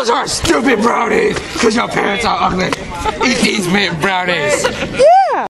Those are stupid brownies, because your parents are ugly. Eat these mint brownies.